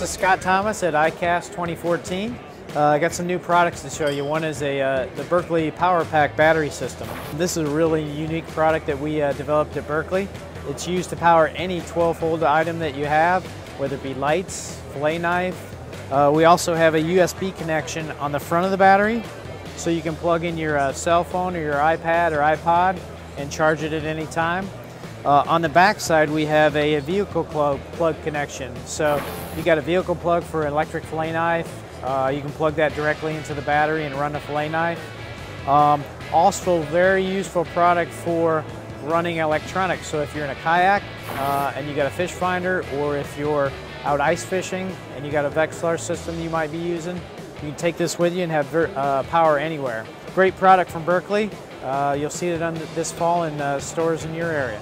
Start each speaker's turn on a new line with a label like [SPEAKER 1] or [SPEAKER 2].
[SPEAKER 1] This is Scott Thomas at ICAST 2014. Uh, I got some new products to show you. One is a uh, the Berkley Power Pack battery system. This is a really unique product that we uh, developed at Berkley. It's used to power any 12-volt item that you have, whether it be lights, fillet knife. Uh, we also have a USB connection on the front of the battery, so you can plug in your uh, cell phone or your iPad or iPod and charge it at any time. Uh, on the back side, we have a, vehicle plug, plug, connection. So you got a vehicle plug for an electric fillet knife, uh, you can plug that directly into the battery and run a fillet knife. Um, also, very useful product for running electronics. So if you're in a kayak uh, and you got a fish finder, or if you're out ice fishing and you got a Vexilar system you might be using, you can take this with you and have uh, power anywhere. Great product from Berkley. Uh, you'll see it on this fall in uh, stores in your area.